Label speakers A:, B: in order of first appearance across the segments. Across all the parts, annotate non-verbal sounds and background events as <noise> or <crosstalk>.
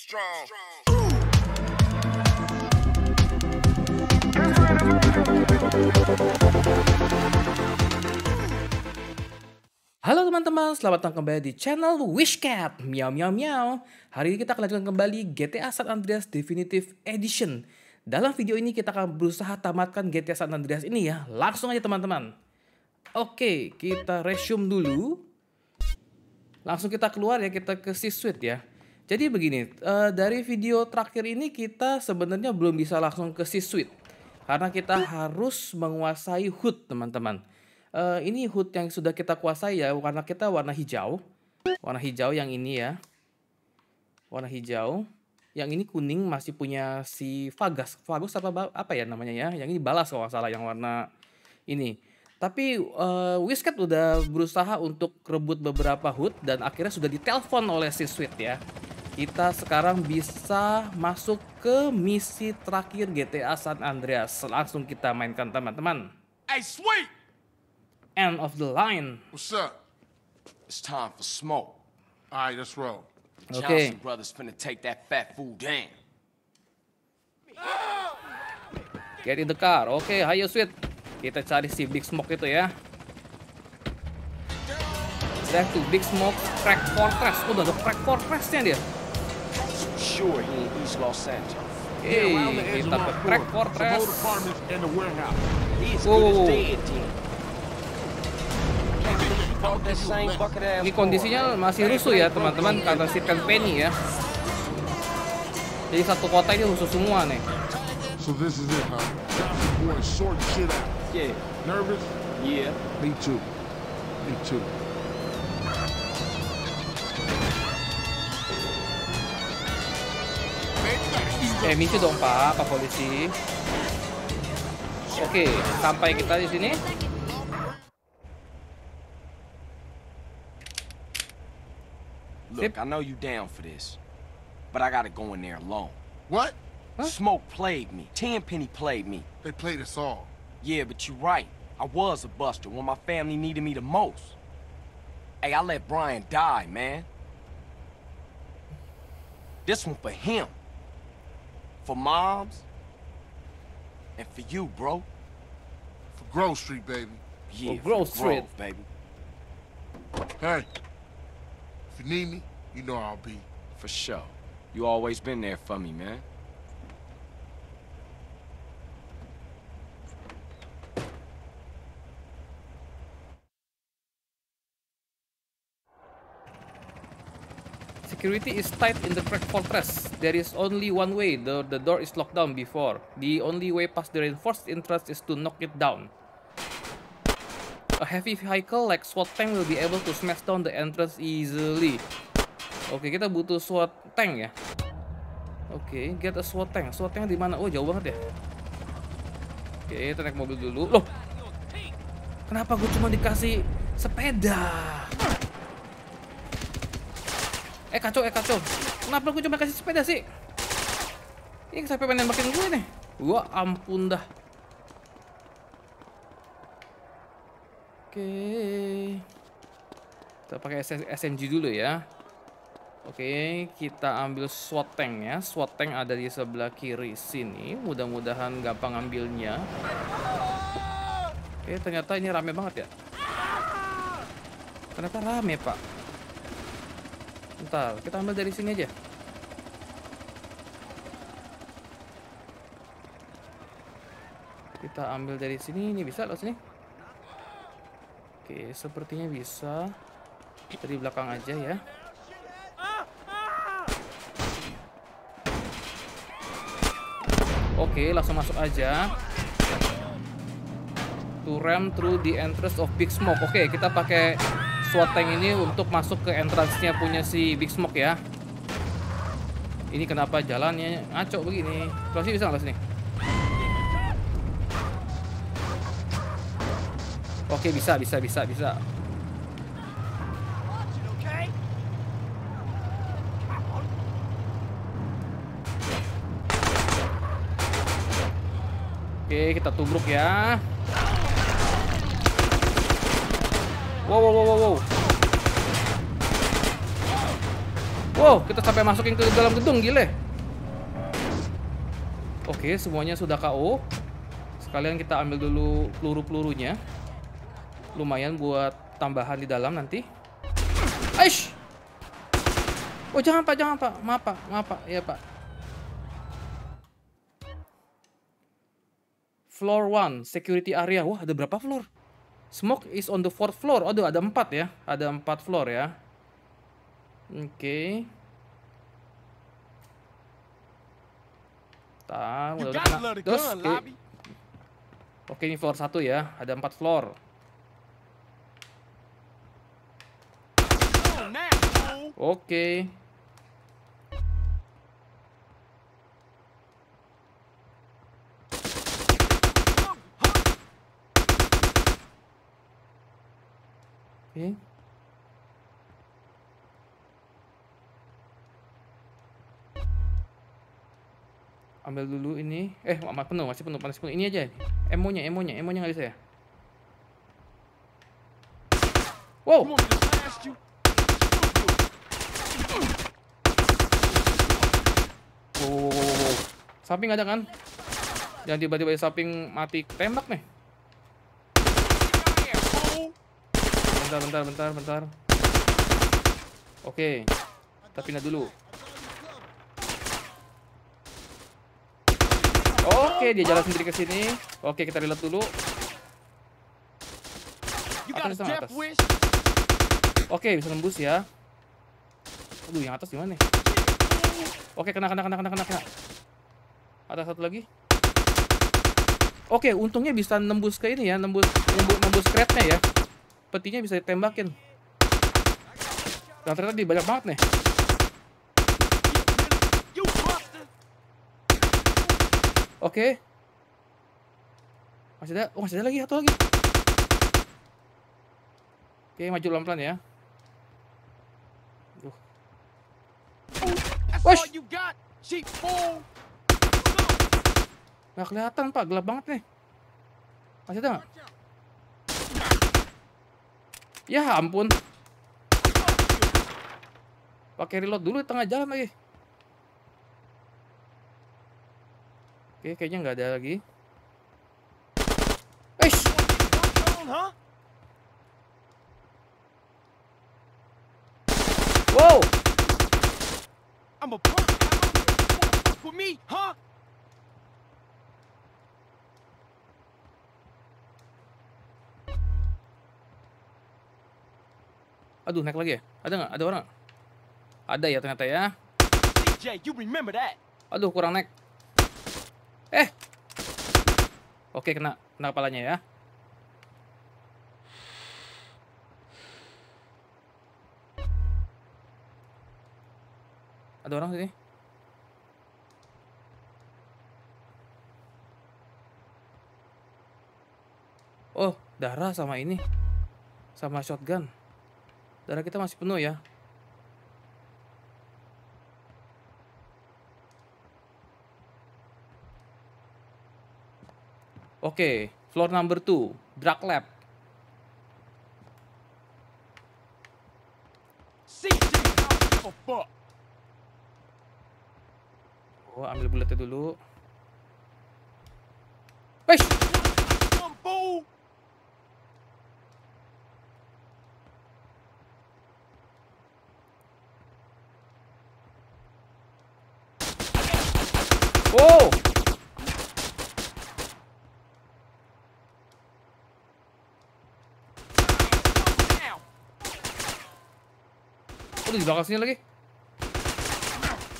A: strong.
B: Halo teman-teman, selamat datang kembali di channel Wishcat Miau miau miau. Hari ini kita akan lanjutkan kembali GTA San Andreas Definitive Edition. Dalam video ini kita akan berusaha tamatkan GTA San Andreas ini ya. Langsung aja teman-teman. Oke, kita resume dulu. Langsung kita keluar ya, kita ke C-Suite ya Jadi begini, uh, dari video terakhir ini kita sebenarnya belum bisa langsung ke C-Suite Karena kita harus menguasai HUD teman-teman. Uh, ini hood yang sudah kita kuasai ya warna kita warna hijau. Warna hijau yang ini ya. Warna hijau. Yang ini kuning masih punya si Fagas. Fagus apa apa ya namanya ya? Yang ini balas kalau salah yang warna ini. Tapi uh, Whisket udah berusaha untuk rebut beberapa hood dan akhirnya sudah ditelepon oleh si Sweet ya kita sekarang bisa masuk ke misi terakhir GTA San Andreas langsung kita mainkan teman-teman
A: Hey, sweet!
B: end of the line.
A: What's up?
C: It's time for smoke.
A: All right, let's roll.
B: Okay.
C: Johnson brothers finna take that fat fool down.
B: Get in the car. Oke, ayo sweet. Kita cari si Big Smoke itu ya. Back to Big Smoke Crack Fortress. Udah ada Crack Fortressnya dia.
C: Sure, he in East Los Santos.
B: Hey, kita ke.
A: Some
B: Fortress.
C: ass
B: Ini kondisinya masih rusuh ya teman-teman karena Sirkan Penny ya. Jadi satu kota ini rusuh semua nih.
A: So this is it, huh? Boy sorting shit out.
C: Yeah,
A: Nervous?
C: yeah.
A: Me too. Me too.
B: Eh, misi dong Pak, Pak Polisi. Oke, sampai kita di sini.
C: Look, I know you down for this, but I gotta go in there alone.
A: What?
B: Huh?
C: Smoke played me. Tenpenny played me.
A: They played us all.
C: Yeah, but you're right. I was a buster when my family needed me the most. Hey, I let Brian die, man. This one for him. For moms. And for you, bro.
A: For Grove Street, baby.
C: Yeah,
B: For Grove
C: the
B: Street.
C: baby.
A: Hey. If you need me, you know I'll be.
C: For sure. You always been there for me, man.
B: Security is tight in the crack fortress. There is only one way. The, the door is locked down before. The only way past the reinforced entrance is to knock it down. A heavy vehicle like SWAT tank will be able to smash down the entrance easily. Oke, kita butuh SWAT tank ya. Oke, get a SWAT tank. SWAT tank di mana? Oh, jauh banget ya. Oke, kita naik mobil dulu. Loh, kenapa gue cuma dikasih sepeda? Eh kacau, eh kacau. Kenapa gue cuma kasih sepeda sih? Ini sampai pengen makin gue nih. Gua ampun dah. Oke. Kita pakai SMG dulu ya. Oke, kita ambil SWAT tank ya. SWAT tank ada di sebelah kiri sini. Mudah-mudahan gampang ambilnya. Oke, ternyata ini rame banget ya. Ternyata rame, Pak. Bentar, kita ambil dari sini aja. Kita ambil dari sini, ini bisa loh sini. Oke, sepertinya bisa. Dari belakang aja ya. Oke, langsung masuk aja. To ram through the entrance of Big Smoke. Oke, kita pakai SWAT tank ini untuk masuk ke entrance-nya punya si Big Smoke ya. Ini kenapa jalannya ngaco begini? Sini bisa nggak sini? Oke, bisa, bisa, bisa, bisa. Oke, kita tubruk ya. Wow, wow, wow, wow, wow. Kita sampai masukin ke dalam gedung, gile. Oke, semuanya sudah KO. Sekalian kita ambil dulu peluru-pelurunya. Lumayan buat tambahan di dalam nanti. Aish! Oh, jangan Pak, jangan Pak. Maaf Pak, maaf Pak. Iya Pak. Floor 1, security area. Wah, ada berapa floor? Smoke is on the fourth floor. Aduh, ada empat ya. Ada empat floor ya. Oke. Terus,
C: gun,
B: oke.
C: Lobby.
B: Oke, ini floor satu ya. Ada empat floor.
C: Come on
B: Oke. Ambil dulu ini. Eh, penuh, masih penuh, masih penuh. Ini aja. Emonya, emonya, emonya nggak bisa ya? Wow. Wow, wow, wow, ada kan? Jangan tiba-tiba samping mati tembak nih.
C: Get out here, fool.
B: Bentar, bentar, bentar, bentar. Oke. Kita pindah dulu. Oke, dia jalan sendiri ke sini. Oke, kita reload dulu. Atas sama? Oke, bisa nembus ya. Aduh, yang atas gimana nih? Oke, kena, kena, kena, kena, kena, kena. Ada satu lagi. Oke, untungnya bisa nembus ke ini ya, nembus nembus, nembus crate-nya ya. Petinya bisa ditembakin. Dan ternyata di banyak banget nih. Oke. Masih ada, oh masih ada lagi, satu lagi. Oke, maju pelan-pelan ya. Duh.
C: Fool.
B: Nggak kelihatan pak, gelap banget nih. Masih ada nggak? Ya ampun. Pakai reload dulu di tengah jalan lagi. Oke, kayaknya nggak ada lagi. Eish! Wow! Aduh, naik lagi ya? Ada nggak? Ada orang? Ada ya ternyata ya. Aduh, kurang naik. Eh! Oke, kena. Kena kepalanya ya. Ada orang sini? Oh, darah sama ini. Sama shotgun. Darah kita masih penuh ya. Oke, floor number 2, drug lab. Oh, ambil bulletnya dulu.
C: Now.
B: Aduh, di belakang sini lagi.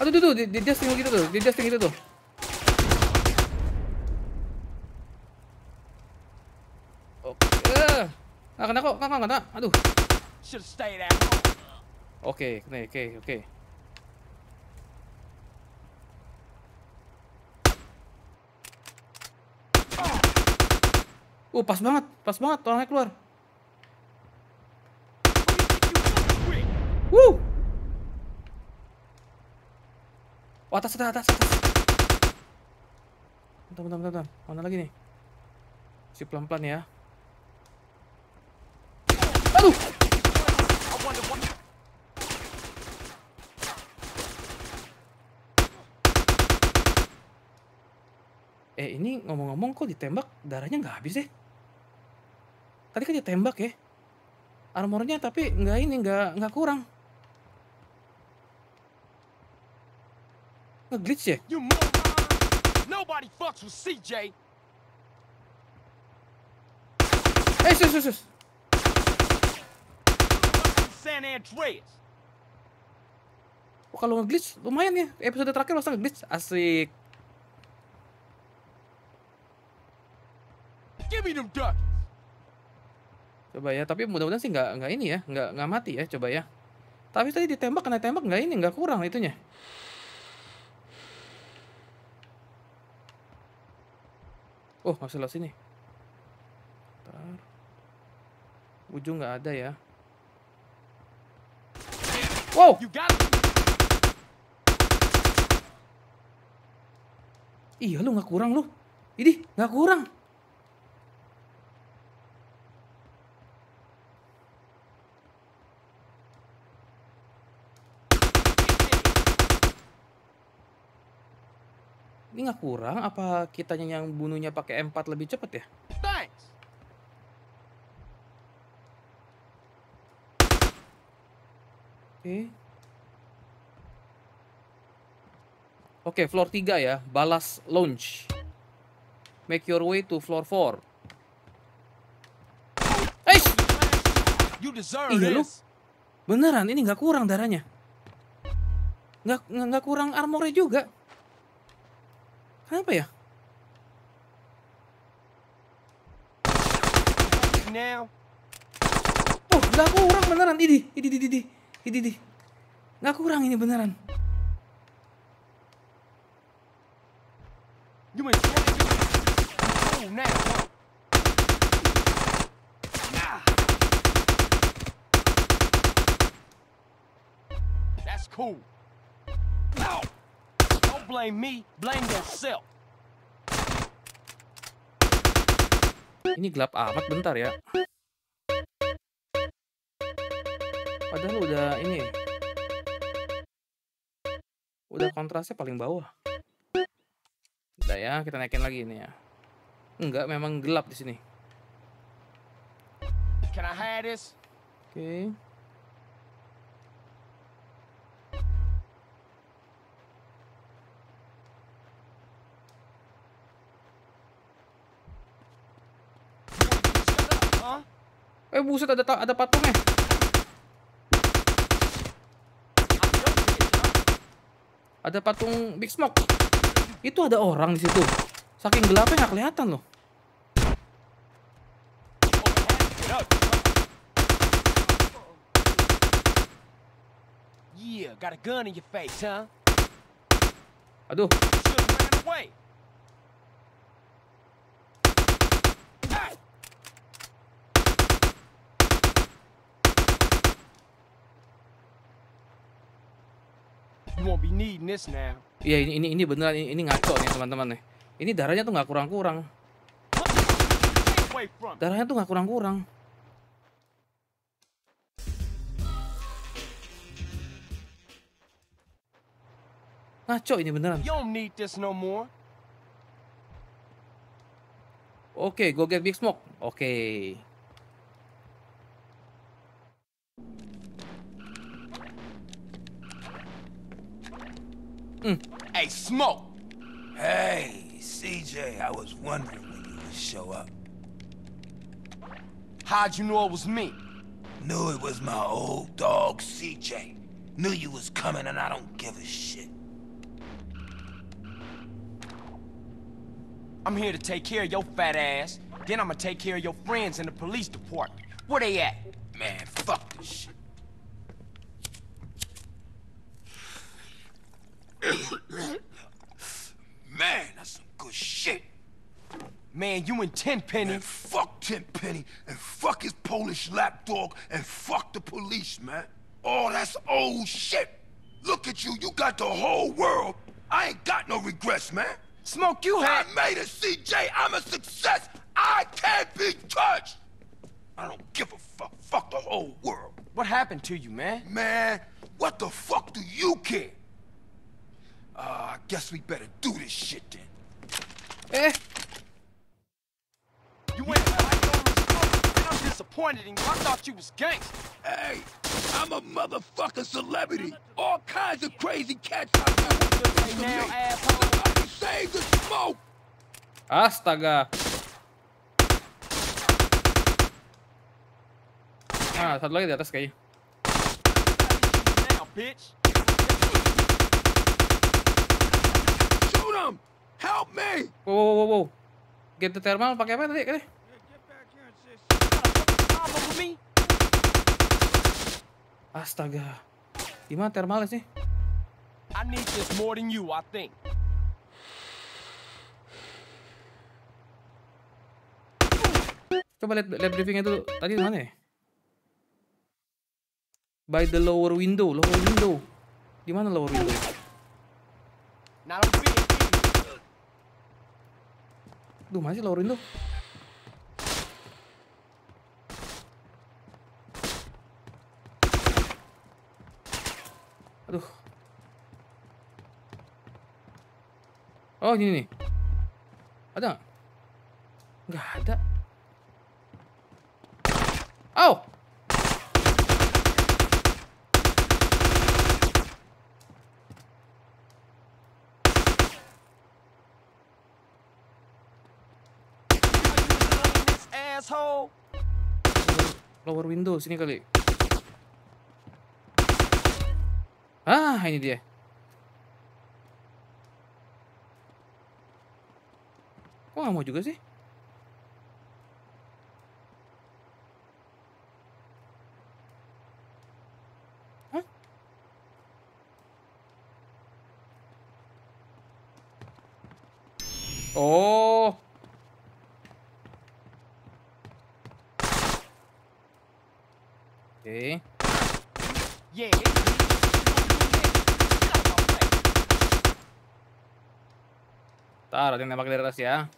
B: Aduh, tuh, tuh, di, di adjusting gitu tuh, di adjusting gitu tuh. Oke. Eh. Nggak kena kok, nggak kena. Aduh.
C: At home.
B: Oke, kena, oke, oke. Uh, pas banget, pas banget tolongnya keluar. Wuh. Oh, atas, atas, atas, atas. Bentar, bentar, bentar. Mana lagi nih? Si pelan-pelan ya. Aduh. Eh, ini ngomong-ngomong kok ditembak darahnya nggak habis deh. Tadi kan ditembak ya. Armornya tapi nggak ini nggak nggak kurang. Nge-glitch ya?
C: You! Nobody fucks with CJ.
B: Eh sus sus sus.
C: San Andreas.
B: Oh, kalau nge-glitch lumayan ya. Episode terakhir masa nge-glitch asik.
C: Give me them ducks.
B: Coba ya, tapi mudah-mudahan sih nggak nggak ini ya, nggak nggak mati ya, coba ya. Tapi tadi ditembak kena tembak nggak ini, nggak kurang itunya. Oh, masih lewat sini. Ntar. Ujung nggak ada ya. Wow, iya lu nggak kurang lu. Ini nggak kurang. Ini nggak kurang apa kitanya yang bunuhnya pakai M4 lebih cepet ya?
C: Thanks.
B: Oke. Oke, floor 3 ya. Balas launch. Make your way to floor 4. Eh,
C: You deserve
B: Iya, lu.
C: this.
B: beneran ini nggak kurang darahnya. Nggak nggak kurang armornya juga. Kenapa ya?
C: Now,
B: Oh, nggak kurang beneran. Ini, ini, ini, ini, ini, ini. Nggak kurang ini beneran.
C: in trouble now. That's cool. Blame me. Blame yourself.
B: Ini gelap amat bentar ya. Padahal udah ini. Udah kontrasnya paling bawah. Udah ya, kita naikin lagi ini ya. Enggak, memang gelap di sini.
C: Can I have this?
B: Oke.
C: Shut up, huh?
B: Eh buset ada ada patungnya. Ada patung Big Smoke. Itu ada orang di situ. Saking gelapnya nggak kelihatan loh.
C: Yeah, got a gun in your face, huh?
B: Aduh,
C: Should've ran away. Hey! You won't be needing this now.
B: Iya ini ini ini beneran ini, ini ngaco nih teman-teman nih. Ini darahnya tuh nggak kurang-kurang. Darahnya tuh nggak kurang-kurang. Ngaco ini beneran.
C: You don't need this no more.
B: Oke, go get big smoke. Oke. Mm.
C: Hey, smoke.
D: Hey, CJ, I was wondering when you would show up.
C: How'd you know it was me?
D: Knew it was my old dog, CJ. Knew you was coming and I don't give a shit.
C: I'm here to take care of your fat ass. Then I'm gonna take care of your friends in the police department. Where they at?
D: Man, fuck this shit. Man, that's some good shit.
C: Man, you in Tenpenny.
A: And fuck Tenpenny and fuck his Polish lapdog and fuck the police, man. Oh, that's old shit. Look at you, you got the whole world. I ain't got no regrets, man.
C: Smoke, you
A: I made it, CJ. I'm a success. I can't be touched. I don't give a fuck. Fuck the whole world.
C: What happened to you, man?
A: Man, what the fuck do you care? Uh, I guess we better do this shit then.
B: Eh,
C: You ain't like no response, and I'm disappointed in you. I thought you was gangster.
A: Hey, I'm a motherfucking celebrity. All kinds of crazy cats out there want to listen to
C: now, asshole.
A: Save the smoke.
B: astaga. Ah, satu lagi di atas kayaknya.
C: Bitch.
A: Shoot him. Help me.
B: Wow, wow, wow, wow. Get the thermal pakai apa tadi?
C: Me?
B: Astaga. Gimana thermalnya sih?
C: I need this more than you, I think.
B: Coba lihat lihat briefingnya dulu. Tadi di mana ya? By the lower window, lower window. Di mana lower window?
C: Now don't be a idiot.
B: Duh, masih lower window. Aduh. Oh, ini nih. Ada nggak? Nggak ada. Oh!
C: This asshole.
B: Lower window sini kali. Ah, ini dia. Kok nggak mau juga sih? Hah? Oh. Oke.
C: Yeah. it's me. Get out of my way.
B: Ntar ada yang nembak dari atas ya.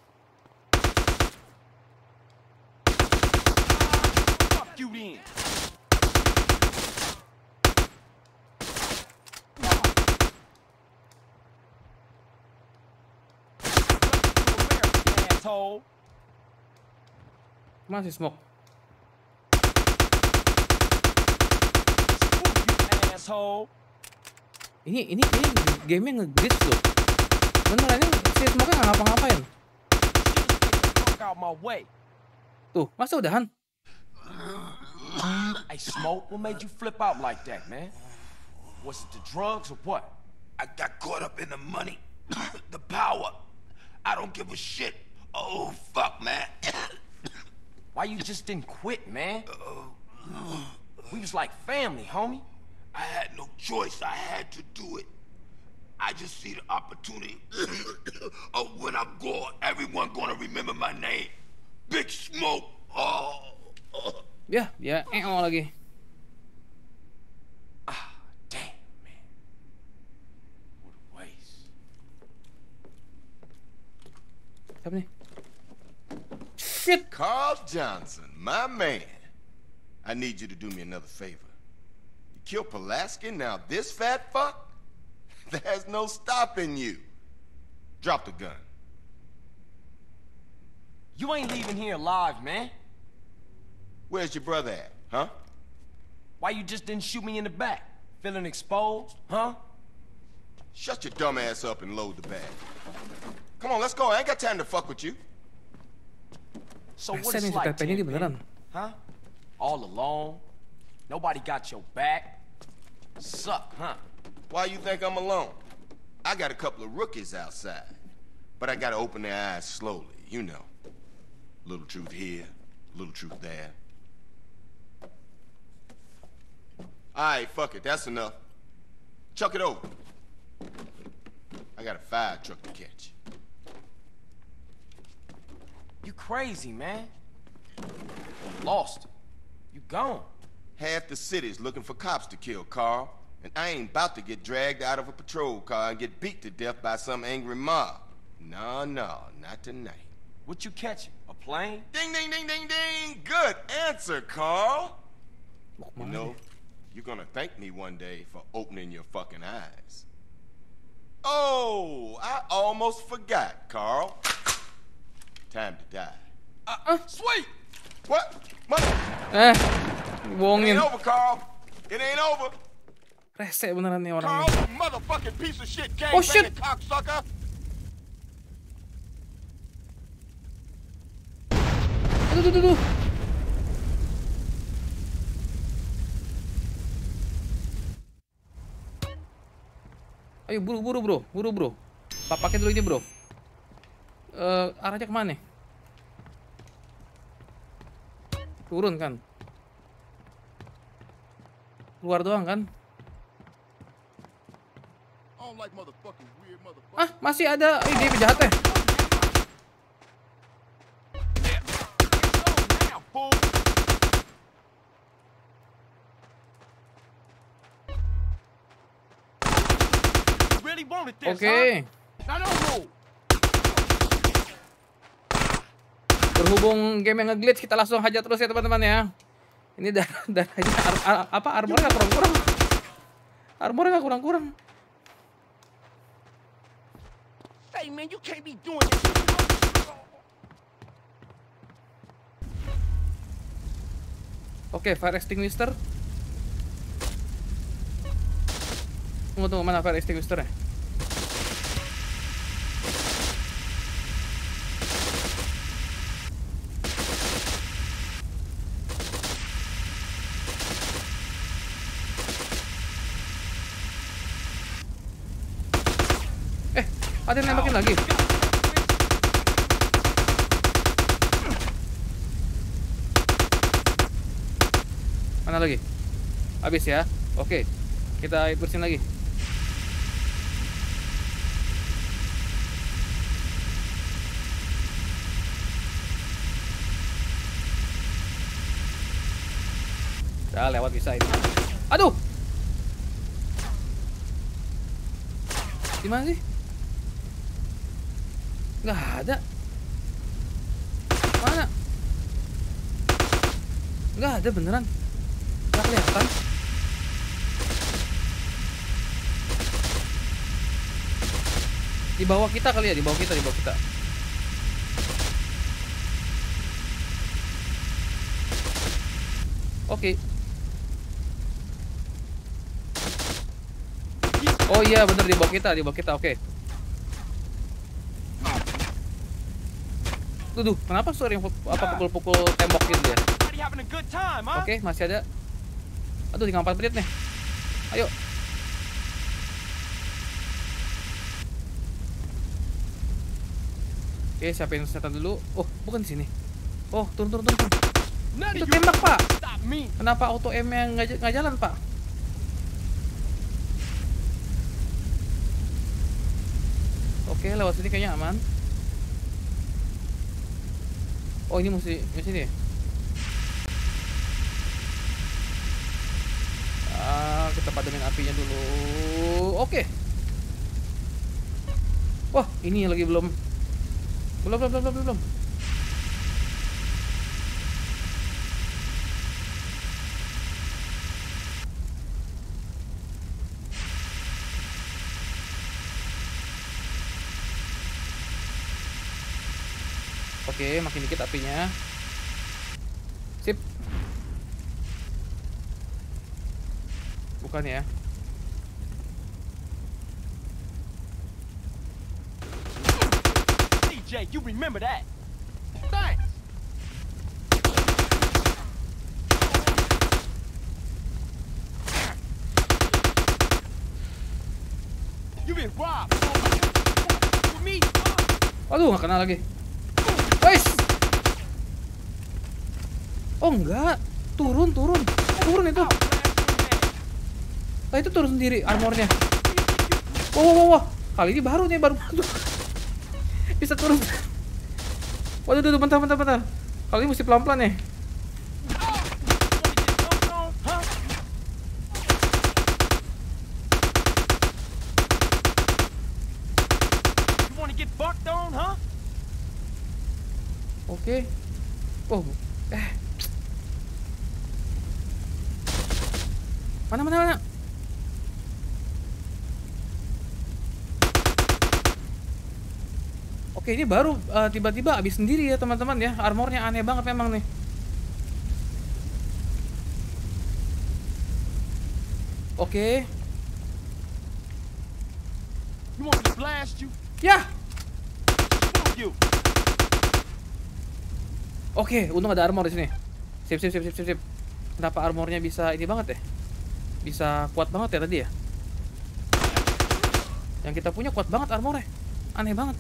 B: Masih smoke. Ini ini ini gamenya nge-glitch loh. Beneran ini si smoke nggak ngapa-ngapain.
C: Get the fuck out my way.
B: Oh, Tuh, masa udahan?
C: Hey, Smoke, what made you flip out like that, man? Was it the drugs or what?
A: I got caught up in the money, <coughs> the power. I don't give a shit. Oh, fuck, man. <coughs>
C: Why you just didn't quit, man? We was like family, homie.
A: I had no choice. I had to do it. I just see the opportunity <coughs> of when I'm gone, everyone gonna remember my name. Big Smoke. Oh. oh.
B: Ya, ya, eh oh lagi.
C: Damn, man. What a waste.
B: Siapa nih? Shit.
E: Carl Johnson, my man. I need you to do me another favor. You killed Pulaski, now this fat fuck? There's no stopping you. Drop the gun.
C: You ain't leaving here alive, man.
E: Where's your brother at, huh?
C: Why you just didn't shoot me in the back? Feeling exposed, huh?
E: Shut your dumb ass up and load the bag. Come on, let's go. I ain't got time to fuck with you.
C: So what
B: Rasa
C: it's
B: nih si
C: like,
B: Pepe ini
C: Tenpenny?
B: beneran.
C: huh? All alone? Nobody got your back? Suck, huh?
E: Why you think I'm alone? I got a couple of rookies outside. But I gotta open their eyes slowly, you know. Little truth here, little truth there. Alright, fuck it, that's enough. Chuck it over. I got a fire truck to catch.
C: You crazy, man. Lost. You gone.
E: Half the city's looking for cops to kill, Carl. And I ain't about to get dragged out of a patrol car and get beat to death by some angry mob. No, no, not tonight.
C: What you catching? A plane?
E: Ding, ding, ding, ding, ding. Good answer, Carl.
B: Mau
E: You know, you're gonna thank me one day for opening your fucking eyes. Oh, I almost forgot, Carl. Time to die.
C: Uh, uh. Sweet!
E: What? Mother,
B: Eh,
E: it
B: bohongin.
E: ain't over, Carl. It ain't over.
B: Rese beneran nih orang Oh, shit. Aduh, aduh, aduh. Ayo buru buru bro, buru bro. Pak pakai dulu ini bro. Eh arahnya ke mana? Turun kan? Keluar doang kan?
E: I don't like motherfucking weird motherfuckers.
B: Ah masih ada ide penjahatnya. Oke.
C: move.
B: Berhubung game yang nge-glitch kita langsung hajar terus ya teman-teman ya. Ini darah <laughs> darahnya ar- ar- apa armornya nggak kurang-kurang. Armornya nggak kurang-kurang.
C: Hey, man, you can't be doing this.
B: Oke, fire extinguisher. Tunggu tunggu mana fire extinguisher ada yang nembakin lagi. Mana lagi? Habis ya. Oke. Kita bersihin lagi. Udah lewat bisa ini. Aduh. Di mana sih? Nggak ada. Mana? Nggak ada beneran. Nggak kelihatan. Di bawah kita kali ya, di bawah kita, di bawah kita. Oke. Oh iya bener di bawah kita, di bawah kita, oke. Tuh, tuh, kenapa sering pu- apa pukul-pukul tembok gitu ya? Oke, masih ada. Aduh, tinggal 4 menit nih. Ayo. Oke, siapin senjata dulu. Oh, bukan di sini. Oh, turun, turun, turun. Itu tembak, Pak. Kenapa auto M yang nggak jalan, Pak? Oke, lewat sini kayaknya aman. Oh, ini mesti di sini. Ah, kita padamin apinya dulu. Oke. Wah, ini lagi belum. Belum, belum, belum, belum, belum. Oke, makin dikit apinya. Sip. Bukan ya?
C: CJ, you remember that. Thanks. You been robbed.
B: Aduh, nggak kena lagi. Wes. Oh enggak, turun, turun, turun itu. Nah itu turun sendiri armornya. Wow, wow, wow. Kali ini baru nih, baru. <laughs> Bisa turun. Waduh, waduh, bentar, bentar, bentar. Kali ini mesti pelan-pelan nih.
C: You wanna get bucked on, huh?
B: Oke. Oh, eh. Mana, mana, mana? Ini baru eh, tiba-tiba habis sendiri ya teman-teman ya. Armornya aneh banget memang nih. Oke.
C: You?
B: Ya. Oke, untung ada armor di sini. Sip, sip, sip, sip, sip, sip. Kenapa armornya bisa ini banget ya? Bisa kuat banget ya tadi ya? Yang kita punya kuat banget armornya. Aneh banget.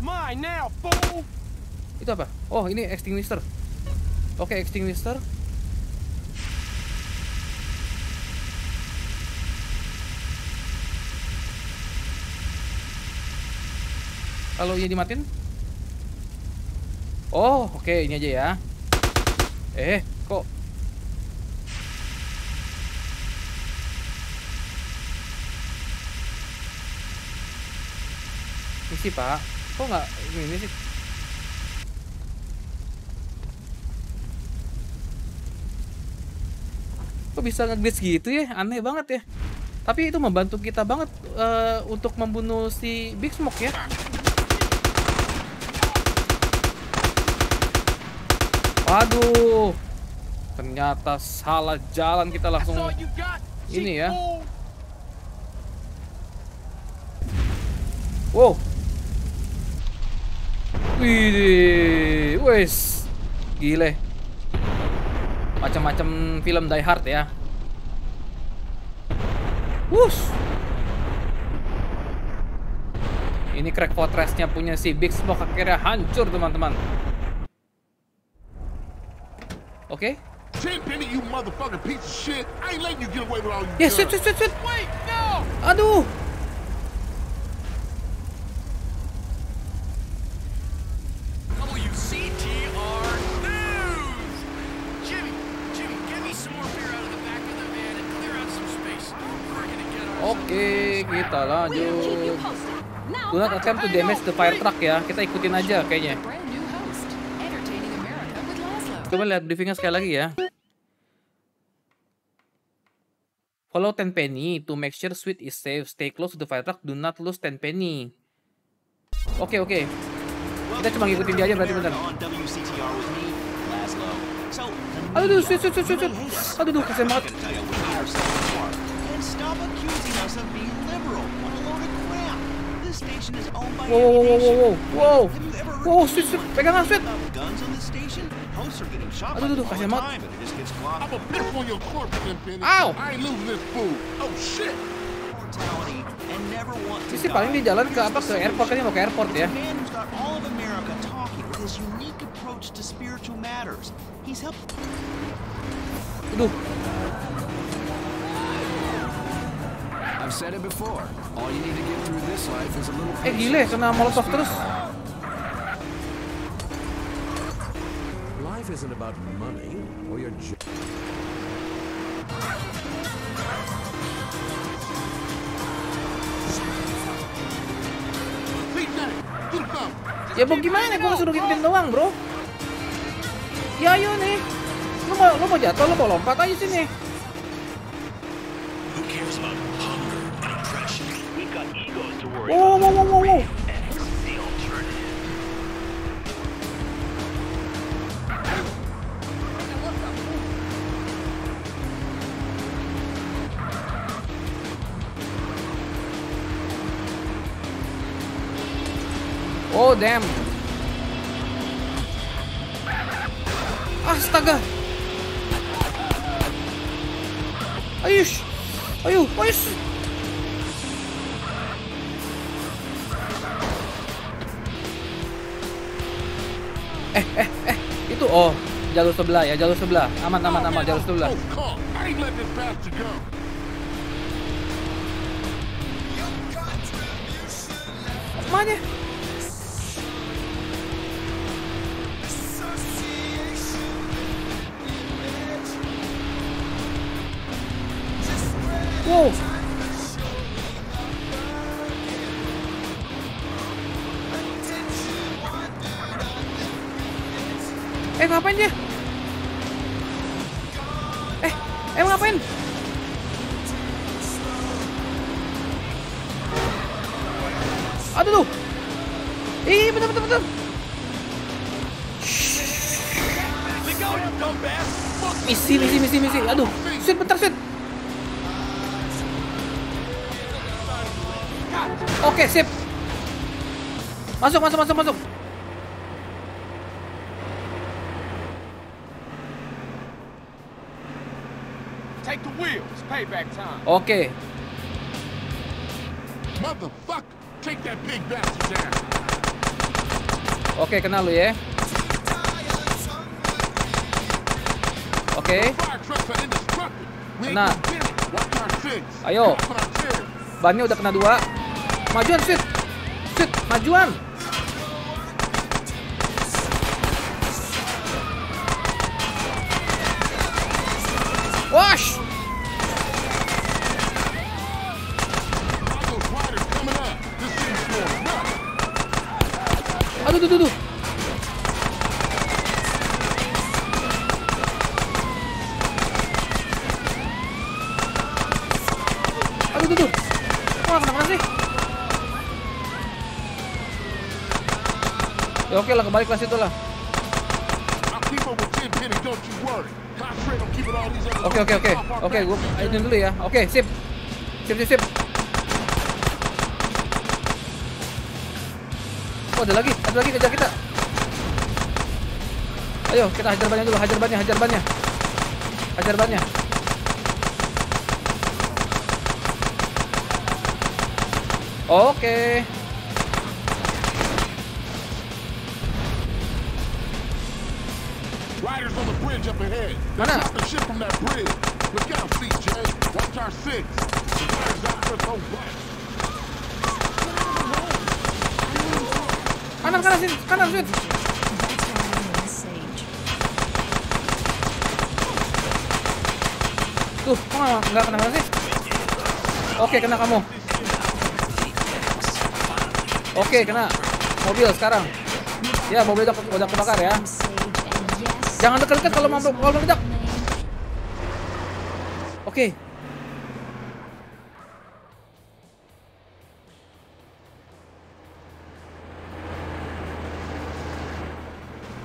C: Mine now.
B: Itu apa? Oh, ini extinguisher. Oke, extinguisher. Kalau ini dimatin? Oh, oke, ini aja ya. Eh, kok Misi, Pak. Kok nggak ini sih? Kok bisa nge-glitch gitu ya? Aneh banget ya. Tapi itu membantu kita banget eh, untuk membunuh si Big Smoke ya. Waduh. Ternyata salah jalan kita langsung? Ini ya. Wow. Wih, wes. Gile. Macam-macam film Die Hard ya. Wush. Ini crack fortressnya punya si Big Smoke akhirnya hancur teman-teman. Oke.
F: Tenpenny, you motherfucking piece of shit. I ain't
B: kita lanjut. Do not attempt to damage the fire truck ya. Kita ikutin aja kayaknya. Coba lihat briefingnya sekali lagi ya. Follow Tenpenny to make sure Sweet is safe. Stay close to the fire truck. Do not lose Tenpenny. Oke oke. Kita cuma ngikutin dia aja berarti
G: the
B: Aduh, sweet, sweet, sweet, sweet. Aduh, duh, kasihan banget.
G: I'm gonna tell you, we hate ourselves apart. And stop accusing us of being liberal. What a load of crap. This station is owned by
B: Wow, wow, wow, wow, wow, wow.
G: Have you ever heard
B: Wow,
G: of
B: sweet, sweet. Pegangan, sweet. Aduh,
G: by
B: duh, duh,
G: them all
B: kasihan
G: the
B: banget.
G: time, and it just gets clogged.
F: I'm a piss on your corpse, Tenpenny.
B: Ow.
F: Oh,
B: Ini sih paling di jalan ke apa ke airport kan ini mau ke airport ya.
G: A
H: I've said it before. All you need to get through this life is a little
B: Eh gile kena molotov terus.
H: Life isn't about money or your job.
B: Ya mau gimana? Gue suruh ngikutin doang bro. Ya ayo nih. Lu mau lu mau jatuh lu mau lompat aja sini.
H: Egos to worry
B: Wow wow wow wow wow.
H: X is the alternative.
B: Oh damn. Eh, eh, eh. Itu oh, jalur sebelah ya, jalur sebelah. Aman, aman, aman, jalur sebelah.
F: Oh, come.
B: Eh ngapain dia? Eh, eh ngapain? Aduh tuh. Ih, betul betul betul. Misi, misi, misi, misi. Aduh, shoot bentar, shoot. Oke, sip. Masuk, masuk, masuk, masuk.
C: Take the wheel. It's payback time.
B: Oke,
F: Motherfucker, take that big bastard down.
B: oke, kenal lu ya. Oke,
F: Fire trucks are indestructible. We ain't
B: Nah.
F: gonna get it. Watch our six.
B: Ayo. Bannya udah kena dua. Majuan, shoot. Shoot, majuan. Wash.
F: Keeping all these other
B: Oke, oke, oke. Oke, gue ini dulu ya. Oke, sip. Sip, sip, sip. Oh, ada lagi, ada lagi kejar kita. Ayo, kita hajar bannya dulu, hajar bannya, hajar bannya. Hajar bannya. Oke.
F: Riders on the bridge up ahead. They're
B: Mana?
F: dropping shit from that bridge. Look out, CJ. Watch our six. The riders out there so right.
B: Kanan, kanan, sini, kanan, sini. Tuh, kok nggak kena sih? Oke, kena kamu. Oke, kena. Mobil sekarang. Ya, mobil udah, udah kebakar ya. Jangan dekat-dekat kalau mau kalau meledak. Oke.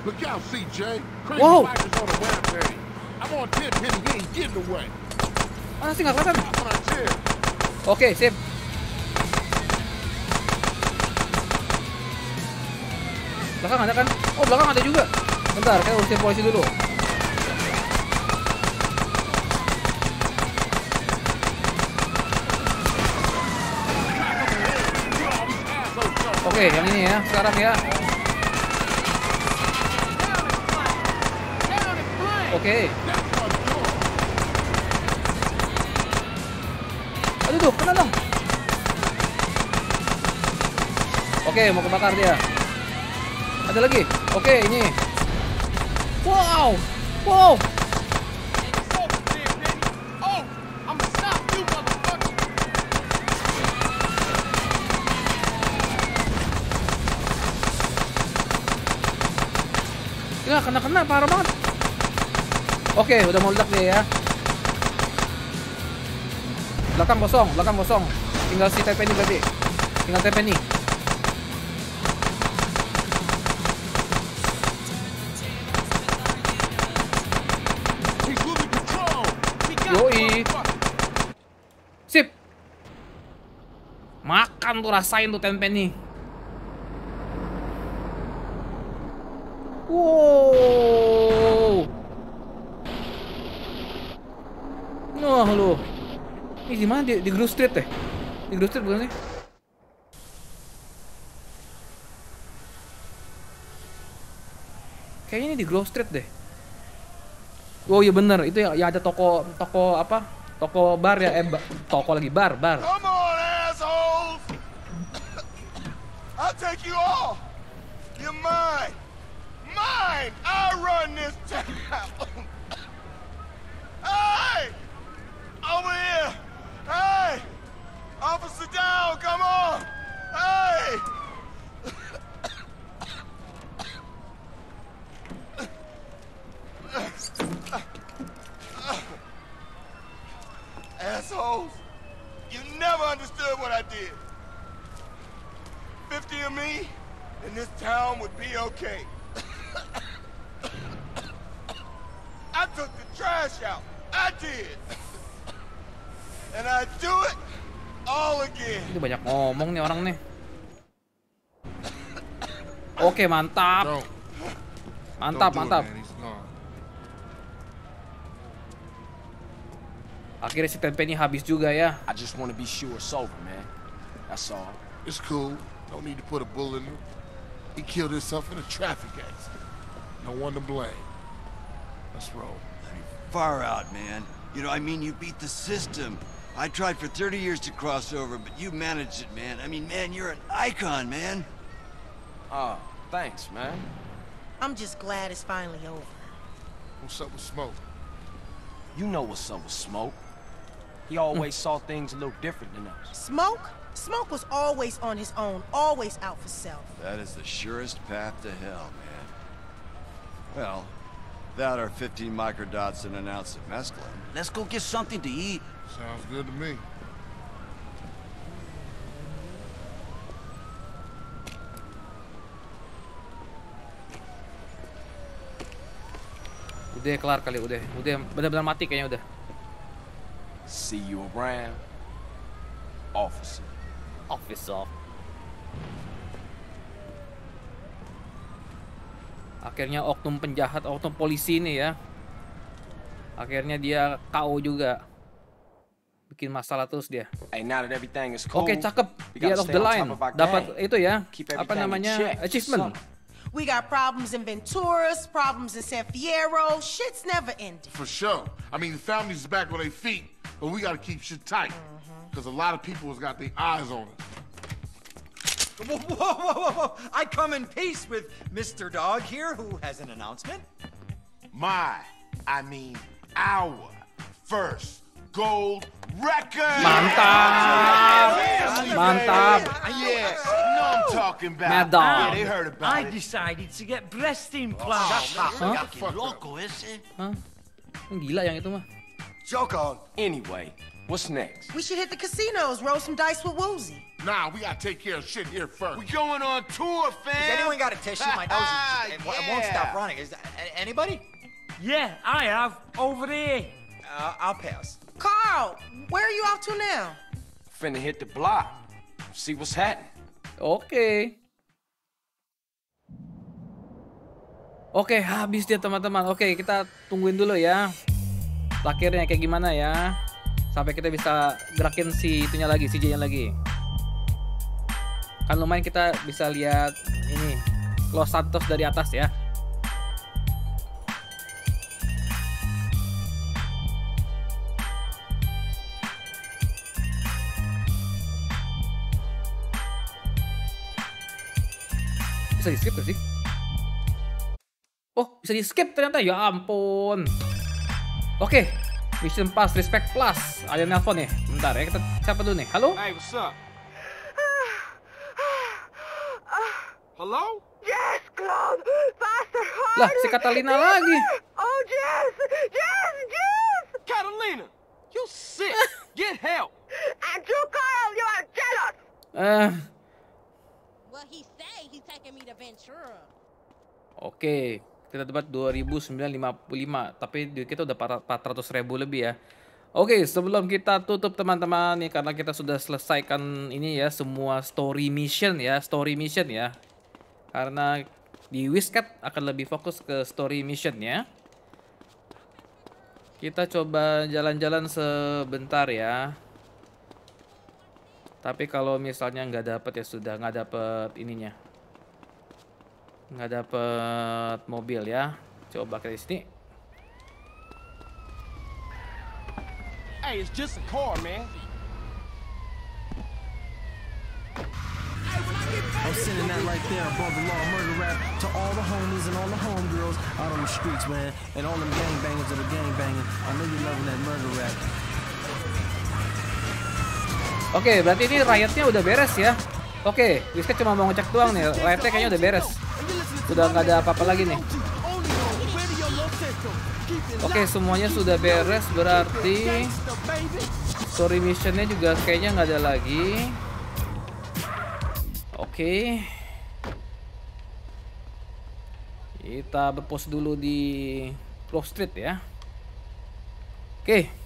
F: Look out, CJ. Crazy
B: Whoa.
F: riders on a rampage. I'm on Tenpenny. He ain't getting away.
B: Mana sih nggak kelihatan? Oke, sip. Belakang ada kan? Oh, belakang ada juga. Bentar, saya urusin polisi dulu. Oke, yang ini ya, sekarang ya. Oke. Aduh, tuh, kena. Oke, mau kebakar dia. Ada lagi. Oke, ini.
C: You, motherfucker.
B: Ya, kena-kena parah banget. Oke, udah mau ledak dia ya. Belakang kosong, belakang kosong. Tinggal si Tepeni berarti. Tinggal Tepeni. Tuh rasain tuh Tepeni. Wow. Wah lu. Ini di mana? Di, di Grove Street ya? Di Grove Street bukan sih? Kayaknya ini di Grove Street deh. Oh iya bener, itu ya, ya ada toko toko apa? Toko bar ya, eh toko lagi bar, bar.
E: Take you all! You're mine! Mine! I run this town! <coughs> hey! Over here! Hey! Officer down, come on! Hey! Of me, and this town would be okay. I took the trash out. I did. And I do it all again.
B: Ini banyak ngomong nih orang nih. Oke, mantap.
F: Don't.
B: Mantap, mantap.
F: It, man. He's gone.
B: Akhirnya si Tenpenny habis juga ya.
C: I just want to be sure it's over, man. That's all.
F: It's cool. Don't need to put a bullet in him. He killed himself in a traffic accident. No one to blame. Let's roll.
G: Far out, man. You know, I mean, you beat the system. I tried for 30 years to cross over, but you managed it, man. I mean, man, you're an icon, man.
C: Oh, thanks, man.
I: I'm just glad it's finally over.
F: What's up with Smoke?
C: You know what's up with Smoke. He always saw things a little different than us.
I: Smoke? Smoke was always on his own, always out for self.
G: That is the surest path to hell, man. Well, that or 15 microdots and an ounce of mescaline. Let's go get something to eat.
F: Sounds good to me.
B: Udah kelar kali, udah. Udah benar-benar mati kayaknya udah.
C: See you around, officer.
B: Office off. Akhirnya oknum penjahat, oknum polisi ini ya. Akhirnya dia KO juga. Bikin masalah terus dia.
C: Hey, now that everything is cool,
B: Oke, cakep.
C: we
B: Dia off the line.
C: of
B: Dapat itu ya. Apa namanya? Achievement.
I: We got problems in Venturas, problems in San Fierro. Shit's never ending.
F: For sure. I mean, the family's back on their feet, but we gotta keep shit tight. Because a lot of people has got their eyes on us.
J: Whoa, whoa, whoa, whoa, whoa. I come in peace with Mr. Dog here, who has an announcement.
D: My, I mean our first gold record.
B: Mantap. Mantap.
D: Yeah, you know I'm talking about.
B: Mad Dog.
D: Yeah, they heard about
J: I
D: it.
J: decided to get breast implants.
B: Hah?
G: Loco, ese.
B: Hah? Gila yang itu mah.
E: Joke on.
C: Anyway, what's next?
I: We should hit the casinos, roll some dice with Woozy.
F: Nah, we gotta take care of shit here first.
D: We going on tour, fam.
J: Has anyone got a tissue? My nose is, <laughs> it, it won't stop running. Is that, anybody? Yeah, I have. Over there. Uh, I'll pass.
I: Carl, where are you off to now?
C: Finna hit the block. See what's happening. Okay.
B: Oke. Oke, habis dia teman-teman. Oke, kita tungguin dulu ya. Akhirnya kayak gimana ya. Sampai kita bisa gerakin si itunya lagi, si nya lagi. Kan lumayan kita bisa lihat ini Los Santos dari atas ya. Bisa di skip gak sih? Oh, bisa di skip ternyata. Ya ampun. Oke, Mission Pass Respect Plus. Ada nelpon nih. Bentar ya, kita siapa dulu nih? Halo?
C: Hey, what's up? Hello?
K: Yes, Claude! Faster, harder!
B: Lah, si Catalina lagi.
K: Oh, Jess! Jess! Jess!
C: Catalina, you sick. <laughs> Get help.
K: And you, Carl, you are jealous!
B: Eh,
L: Well, he say he's taking me to Ventura.
B: oke. Kita dapat 2955, tapi duit kita udah 400 ribu lebih ya. Oke, sebelum kita tutup teman-teman nih karena kita sudah selesaikan ini ya semua story mission ya, story mission ya. Karena di Whiskat akan lebih fokus ke story mission ya. Kita coba jalan-jalan sebentar ya. Tapi kalau misalnya nggak dapet ya sudah nggak dapet ininya, nggak dapet mobil ya. Coba ke sini.
C: Hey, it's just a car, man.
M: I'm sending that right there above the law murder rap to all the homies and all the homegirls out on the streets, man. And all them gangbangers that are gangbanging. I know you're loving that murder rap.
B: Oke, berarti ini riotnya udah beres ya. Oke, Whiskat cuma mau ngecek doang nih. Riotnya kayaknya udah beres. Sudah nggak ada apa-apa lagi nih. Oke, semuanya sudah beres berarti story missionnya juga kayaknya nggak ada lagi. Oke. Kita berpos dulu di Love Street ya. Oke. Okay.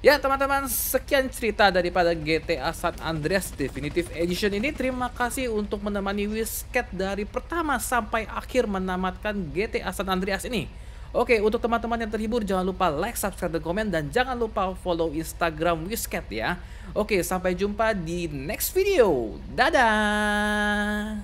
B: Ya teman-teman, sekian cerita daripada GTA San Andreas Definitive Edition ini. Terima kasih untuk menemani Whisket dari pertama sampai akhir menamatkan GTA San Andreas ini. Oke, untuk teman-teman yang terhibur jangan lupa like, subscribe, dan komen dan jangan lupa follow Instagram Whisket ya. Oke, sampai jumpa di next video. Dadah.